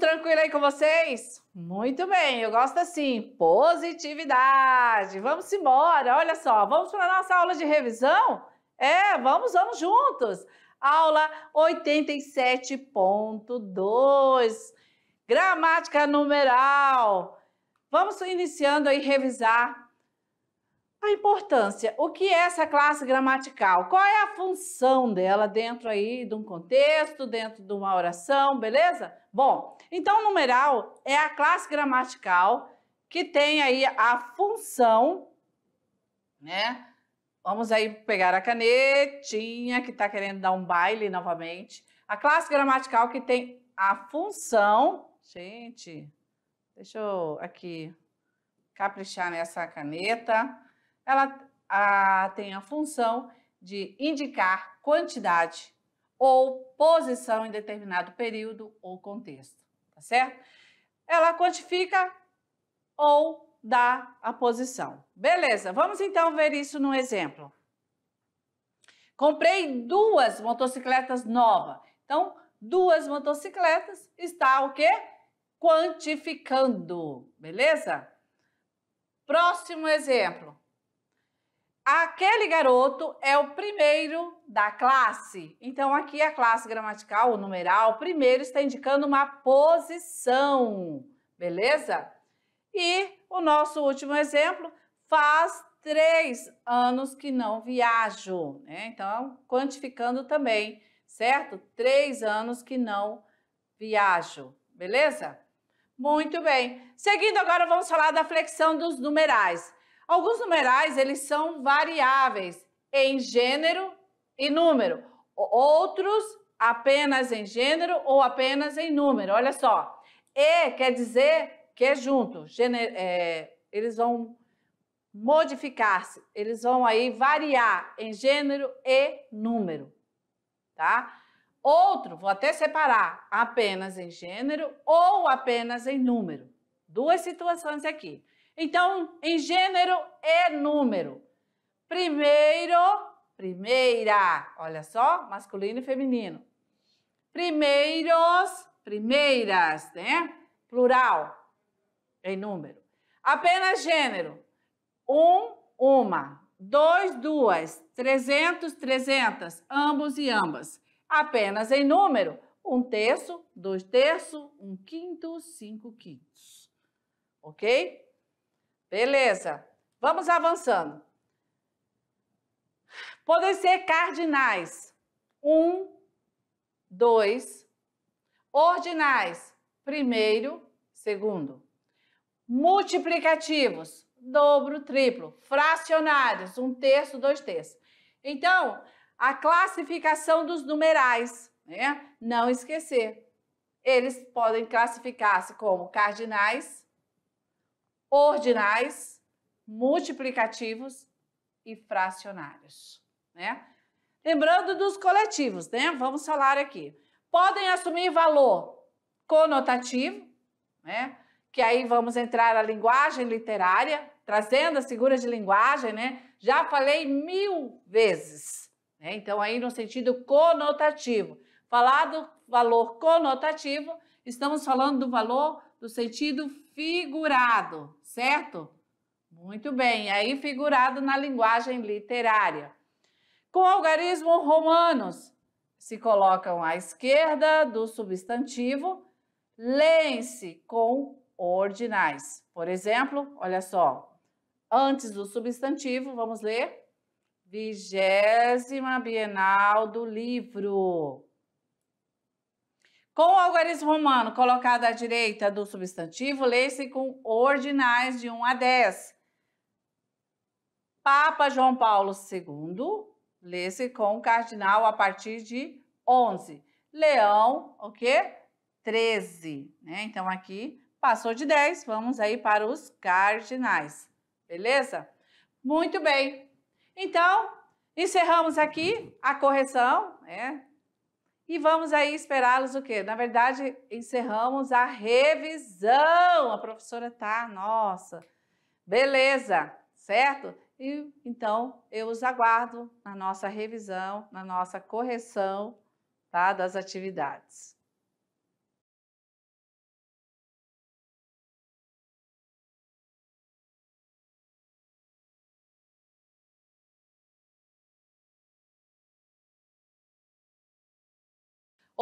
Tranquilo aí com vocês? Muito bem, eu gosto assim, positividade. Vamos embora, olha só, vamos para a nossa aula de revisão? É, vamos, vamos juntos. Aula 87.2, gramática numeral. Vamos iniciando aí revisar a importância, o que é essa classe gramatical? Qual é a função dela dentro aí de um contexto, dentro de uma oração, beleza? Bom, então numeral é a classe gramatical que tem aí a função, né? Vamos aí pegar a canetinha que está querendo dar um baile novamente. A classe gramatical que tem a função, gente, deixa eu aqui caprichar nessa caneta ela a, tem a função de indicar quantidade ou posição em determinado período ou contexto, tá certo? Ela quantifica ou dá a posição. Beleza, vamos então ver isso no exemplo. Comprei duas motocicletas novas. Então, duas motocicletas está o quê? Quantificando, beleza? Próximo exemplo. Aquele garoto é o primeiro da classe. Então, aqui a classe gramatical, o numeral, primeiro está indicando uma posição, beleza? E o nosso último exemplo, faz três anos que não viajo, né? Então, quantificando também, certo? Três anos que não viajo, beleza? Muito bem. Seguindo agora, vamos falar da flexão dos numerais. Alguns numerais, eles são variáveis em gênero e número. Outros apenas em gênero ou apenas em número. Olha só. E quer dizer que é junto. É, eles vão modificar-se. Eles vão aí variar em gênero e número. Tá? Outro, vou até separar, apenas em gênero ou apenas em número. Duas situações aqui. Então, em gênero e número. Primeiro, primeira. Olha só, masculino e feminino. Primeiros, primeiras, né? Plural, em número. Apenas gênero. Um, uma. Dois, duas. Trezentos, trezentas. Ambos e ambas. Apenas em número. Um terço, dois terços, um quinto, cinco quintos. Ok? Beleza. Vamos avançando. Podem ser cardinais. Um, dois. Ordinais. Primeiro, segundo. Multiplicativos. Dobro, triplo. Fracionários. Um terço, dois terços. Então, a classificação dos numerais, né? Não esquecer. Eles podem classificar-se como cardinais, ordinais, multiplicativos e fracionários, né? Lembrando dos coletivos, né? Vamos falar aqui. Podem assumir valor conotativo, né? Que aí vamos entrar na linguagem literária, trazendo as figuras de linguagem, né? Já falei mil vezes, né? Então, aí no sentido conotativo. Falar do valor conotativo, estamos falando do valor do sentido figurado, certo? Muito bem, aí figurado na linguagem literária. Com algarismo romanos, se colocam à esquerda do substantivo, leem-se com ordinais. Por exemplo, olha só, antes do substantivo, vamos ler, vigésima Bienal do Livro. Com o algarismo romano colocado à direita do substantivo, lê-se com ordinais de 1 a 10. Papa João Paulo II, lê-se com cardinal a partir de 11. Leão, o quê? 13, né? Então, aqui passou de 10, vamos aí para os cardinais, beleza? Muito bem. Então, encerramos aqui a correção, né? E vamos aí esperá-los o quê? Na verdade, encerramos a revisão. A professora tá, nossa, beleza, certo? E então eu os aguardo na nossa revisão, na nossa correção, tá, das atividades.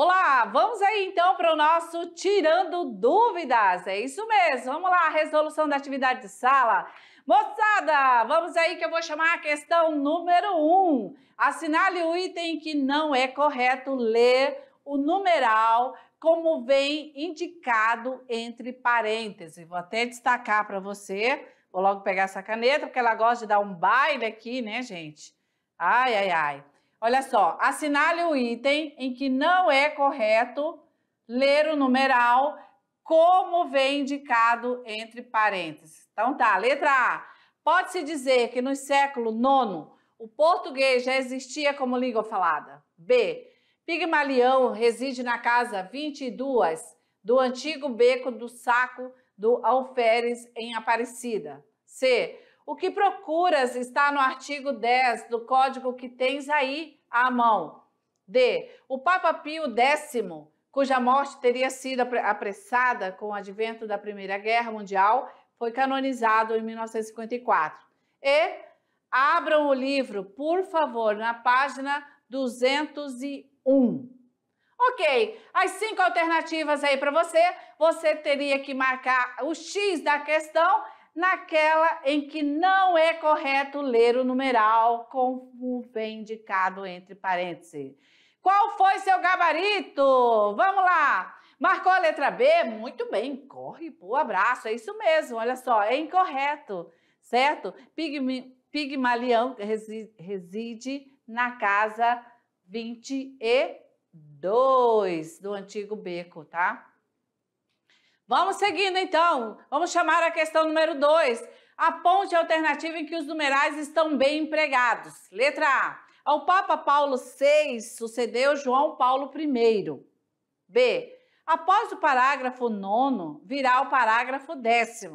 Olá, vamos aí então para o nosso Tirando Dúvidas. É isso mesmo, vamos lá, resolução da atividade de sala. Moçada, vamos aí que eu vou chamar a questão número 1. Um. Assinale o item que não é correto ler o numeral como vem indicado entre parênteses. Vou até destacar para você. Vou logo pegar essa caneta, porque ela gosta de dar um baile aqui, né, gente? Ai, ai, ai. Olha só, assinale o item em que não é correto ler o numeral como vem indicado entre parênteses. Então tá, letra A. Pode-se dizer que no século IX o português já existia como língua falada. B. Pigmalião reside na casa 22 do antigo beco do saco do alferes em Aparecida. C. O que procuras está no artigo 10 do código que tens aí à mão. D. O Papa Pio X, cuja morte teria sido apressada com o advento da Primeira Guerra Mundial, foi canonizado em 1954. E abram o livro, por favor, na página 201. 1. Ok, as cinco alternativas aí para você, você teria que marcar o X da questão naquela em que não é correto ler o numeral como vem indicado entre parênteses. Qual foi seu gabarito? Vamos lá! Marcou a letra B? Muito bem, corre pro abraço, é isso mesmo, olha só, é incorreto, certo? Pigmalião reside na casa 22 do antigo beco, tá? Vamos seguindo então. Vamos chamar a questão número 2. Aponte a alternativa em que os numerais estão bem empregados. Letra A. Ao Papa Paulo VI sucedeu João Paulo I. B. Após o parágrafo 9, virá o parágrafo 10.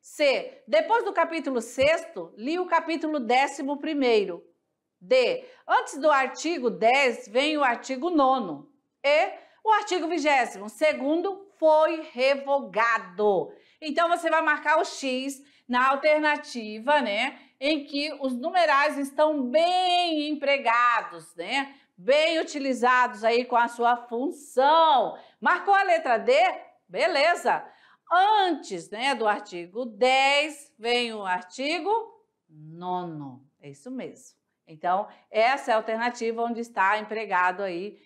C. Depois do capítulo 6, li o capítulo 11. D. Antes do artigo 10 vem o artigo 9 e o artigo 20 segundo foi revogado. Então você vai marcar o X na alternativa, né, em que os numerais estão bem empregados, né? Bem utilizados aí com a sua função. Marcou a letra D? Beleza. Antes, né, do artigo 10 vem o artigo 9. É isso mesmo. Então, essa é a alternativa onde está empregado aí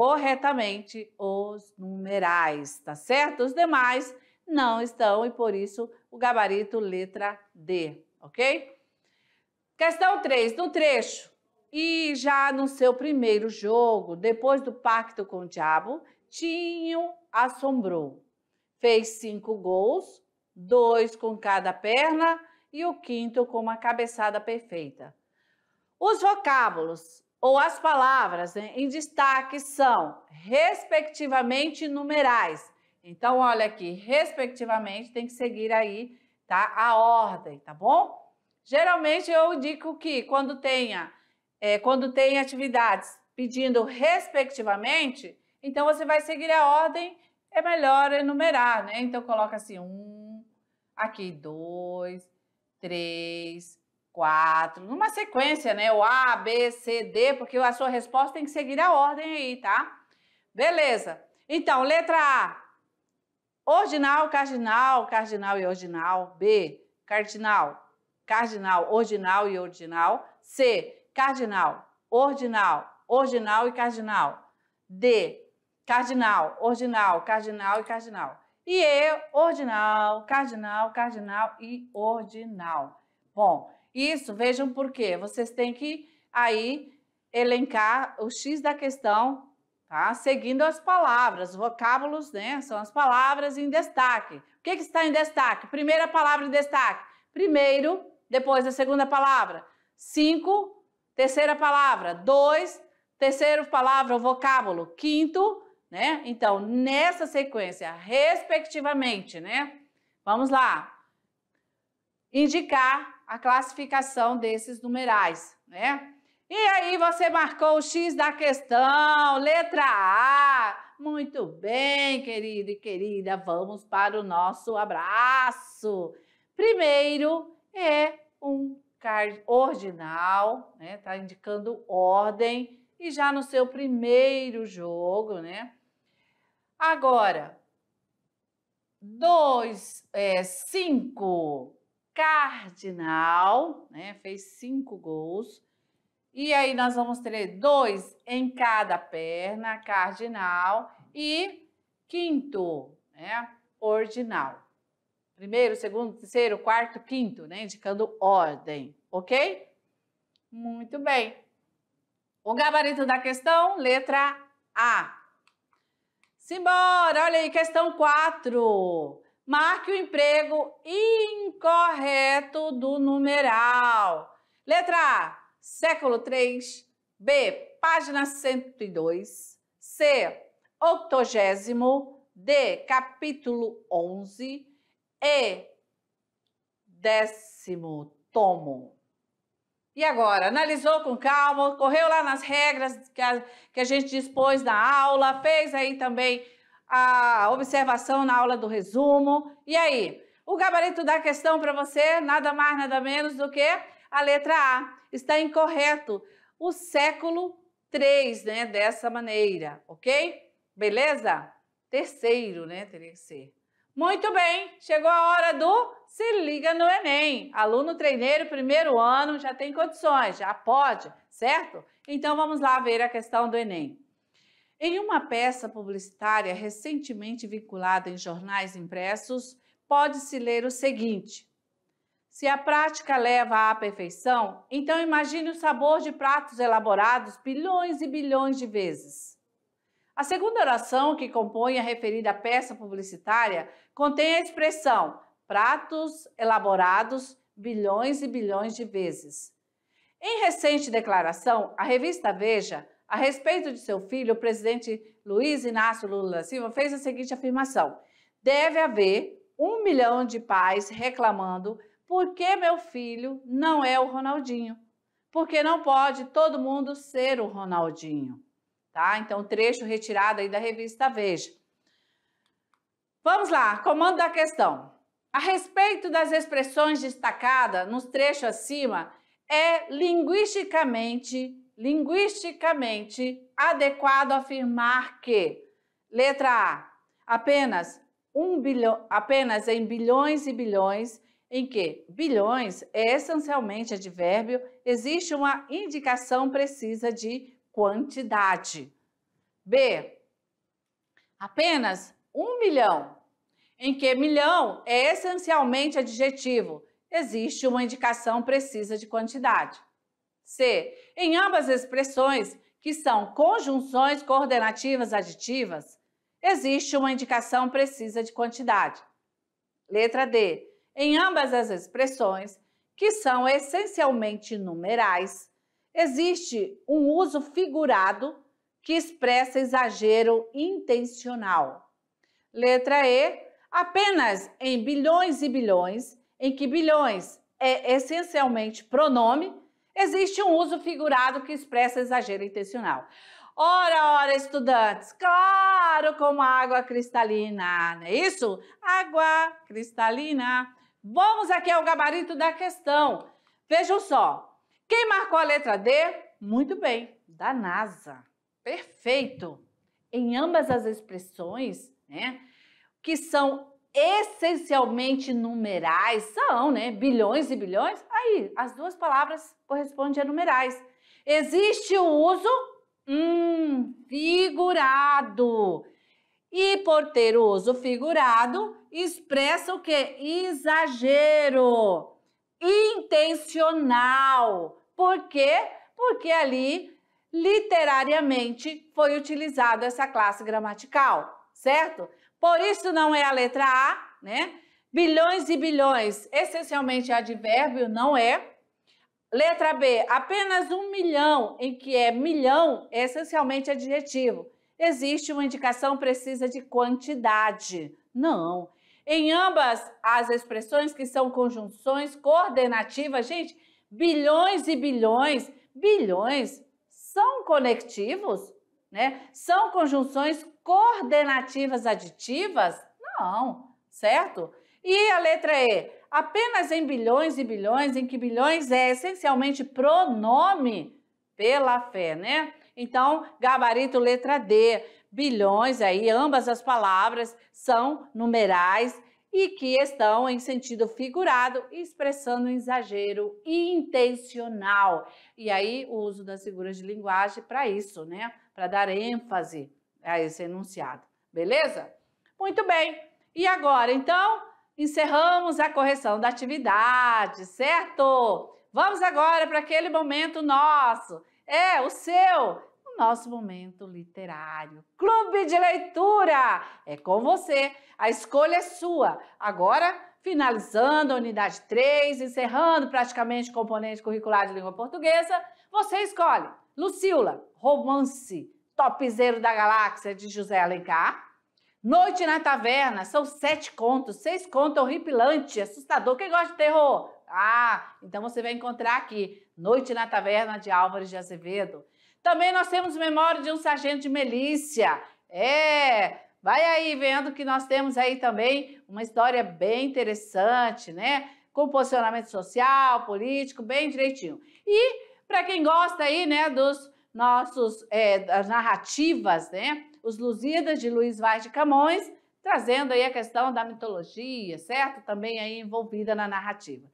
corretamente os numerais, tá certo? Os demais não estão e por isso o gabarito letra D, ok? Questão 3, no trecho. E já no seu primeiro jogo, depois do pacto com o diabo, Tinho assombrou. Fez cinco gols, dois com cada perna e o quinto com uma cabeçada perfeita. Os vocábulos ou as palavras né, em destaque são, respectivamente, numerais. Então, olha aqui, respectivamente, tem que seguir aí, tá? A ordem, tá bom? Geralmente, eu indico que quando tenha, é, quando tem atividades pedindo respectivamente, então você vai seguir a ordem, é melhor enumerar, né? Então, coloca assim, um, aqui, dois, três, quatro, numa sequência, né? O A, B, C, D, porque a sua resposta tem que seguir a ordem aí, tá? Beleza. Então, letra A, ordinal, cardinal, cardinal e ordinal. B, cardinal, cardinal, ordinal e ordinal. C, cardinal, ordinal, ordinal e cardinal. D, cardinal, ordinal, cardinal e cardinal. E E, ordinal, cardinal, cardinal e ordinal. Bom, isso, vejam por quê. Vocês têm que aí elencar o X da questão, tá? Seguindo as palavras, vocábulos, né? São as palavras em destaque. O que, que está em destaque? Primeira palavra em destaque. Primeiro, depois a segunda palavra. Cinco, terceira palavra. Dois, terceira palavra, o vocábulo. Quinto, né? Então, nessa sequência, respectivamente, né? Vamos lá. Indicar a classificação desses numerais, né? E aí você marcou o X da questão, letra A. Muito bem, querido e querida, vamos para o nosso abraço. Primeiro é um ordinal, né? Tá indicando ordem e já no seu primeiro jogo, né? Agora, dois, é, cinco, cardinal, né? Fez cinco gols. E aí nós vamos ter dois em cada perna, cardinal, e quinto, né? Ordinal. Primeiro, segundo, terceiro, quarto, quinto, né? Indicando ordem, ok? Muito bem. O gabarito da questão, letra A. Simbora, olha aí, questão 4. Marque o emprego incorreto do numeral. Letra A, século 3. B, página 102. C, octogésimo. D, capítulo 11. E, décimo tomo. E agora? Analisou com calma, correu lá nas regras que a, que a gente dispôs na aula, fez aí também a observação na aula do resumo. E aí? O gabarito da questão para você, nada mais, nada menos do que a letra A. Está incorreto. O século 3, né? Dessa maneira, ok? Beleza? Terceiro, né? Teria que ser. Muito bem, chegou a hora do Se Liga no Enem. Aluno treineiro, primeiro ano, já tem condições, já pode, certo? Então vamos lá ver a questão do Enem. Em uma peça publicitária recentemente vinculada em jornais impressos, pode-se ler o seguinte: Se a prática leva à perfeição, então imagine o sabor de pratos elaborados bilhões e bilhões de vezes. A segunda oração, que compõe a referida peça publicitária, contém a expressão pratos elaborados bilhões e bilhões de vezes. Em recente declaração, a revista Veja, a respeito de seu filho, o presidente Luiz Inácio Lula da Silva fez a seguinte afirmação: deve haver um milhão de pais reclamando por que meu filho não é o Ronaldinho. Porque não pode todo mundo ser o Ronaldinho tá? Então, trecho retirado aí da revista Veja. Vamos lá, comando da questão. A respeito das expressões destacadas nos trechos acima, é linguisticamente, linguisticamente adequado afirmar que, letra A, apenas um bilhão, apenas em bilhões e bilhões, em que bilhões é essencialmente advérbio, existe uma indicação precisa de quantidade. B, apenas um milhão, em que milhão é essencialmente adjetivo, existe uma indicação precisa de quantidade. C, em ambas as expressões, que são conjunções coordenativas aditivas, existe uma indicação precisa de quantidade. Letra D, em ambas as expressões, que são essencialmente numerais, existe um uso figurado que expressa exagero intencional. Letra E, apenas em bilhões e bilhões, em que bilhões é essencialmente pronome, existe um uso figurado que expressa exagero intencional. Ora, ora, estudantes, claro como água cristalina, não é isso? Água cristalina. Vamos aqui ao gabarito da questão. Vejam só, quem marcou a letra D? Muito bem, da NASA. Perfeito. Em ambas as expressões, né, que são essencialmente numerais, são, né, bilhões e bilhões, aí as duas palavras correspondem a numerais. Existe o uso hum, figurado. E por ter o uso figurado, expressa o que? Exagero, intencional. Por quê? Porque ali, literariamente, foi utilizada essa classe gramatical, certo? Por isso não é a letra A, né? Bilhões e bilhões, essencialmente advérbio, não é. Letra B, apenas um milhão, em que é milhão, é essencialmente adjetivo. Existe uma indicação precisa de quantidade. Não. Em ambas as expressões que são conjunções coordenativas, gente, bilhões e bilhões, bilhões são conectivos, né? São conjunções coordenativas aditivas? Não, certo? E a letra E, apenas em bilhões e bilhões, em que bilhões é essencialmente pronome pela fé, né? Então, gabarito letra D, bilhões aí, ambas as palavras são numerais e que estão em sentido figurado, expressando um exagero intencional. E aí, o uso das figuras de linguagem para isso, né? Para dar ênfase a esse enunciado. Beleza? Muito bem. E agora, então, encerramos a correção da atividade, certo? Vamos agora para aquele momento nosso. É, o seu, o nosso momento literário. Clube de leitura! É com você. A escolha é sua. Agora, finalizando a unidade 3, encerrando praticamente o componente curricular de língua portuguesa, você escolhe Lucila, romance, topzero da galáxia de José Alencar. Noite na Taverna, são sete contos, seis contos horripilante, assustador. Quem gosta de terror? Ah, então você vai encontrar aqui, Noite na Taverna de Álvares de Azevedo. Também nós temos Memória de um Sargento de Melícia. É, vai aí vendo que nós temos aí também uma história bem interessante, né? Com posicionamento social, político, bem direitinho. E para quem gosta aí, né, dos nossos, é, das narrativas, né? Os Lusíadas de Luiz Vaz de Camões, trazendo aí a questão da mitologia, certo? Também aí envolvida na narrativa.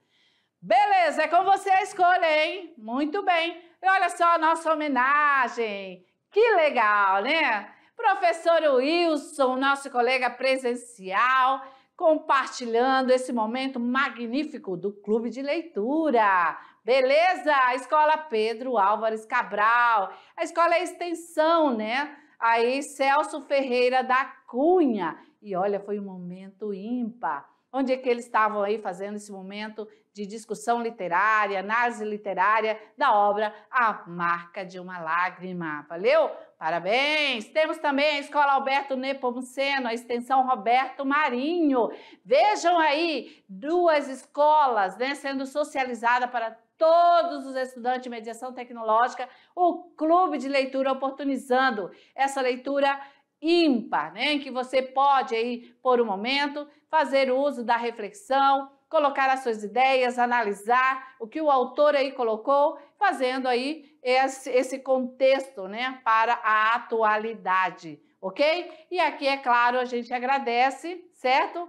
Beleza, é com você a escolha, hein? Muito bem. E olha só a nossa homenagem. Que legal, né? Professor Wilson, nosso colega presencial, compartilhando esse momento magnífico do Clube de Leitura. Beleza? A Escola Pedro Álvares Cabral. A escola é extensão, né? Aí Celso Ferreira da Cunha. E olha, foi um momento ímpar. Onde é que eles estavam aí fazendo esse momento de discussão literária, análise literária da obra A Marca de uma Lágrima. Valeu? Parabéns! Temos também a Escola Alberto Nepomuceno, a extensão Roberto Marinho. Vejam aí, duas escolas né, sendo socializadas para todos os estudantes de mediação tecnológica, o Clube de Leitura oportunizando essa leitura ímpar, né, em que você pode aí, por um momento, fazer uso da reflexão, colocar as suas ideias, analisar o que o autor aí colocou, fazendo aí esse, esse contexto, né, para a atualidade, ok? E aqui, é claro, a gente agradece, certo?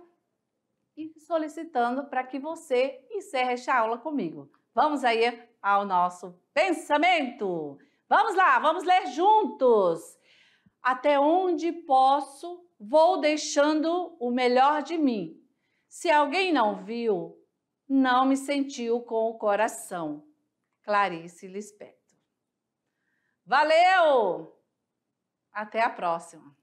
E solicitando para que você encerre esta aula comigo. Vamos aí ao nosso pensamento. Vamos lá, vamos ler juntos. Até onde posso, vou deixando o melhor de mim se alguém não viu, não me sentiu com o coração. Clarice Lispector. Valeu! Até a próxima!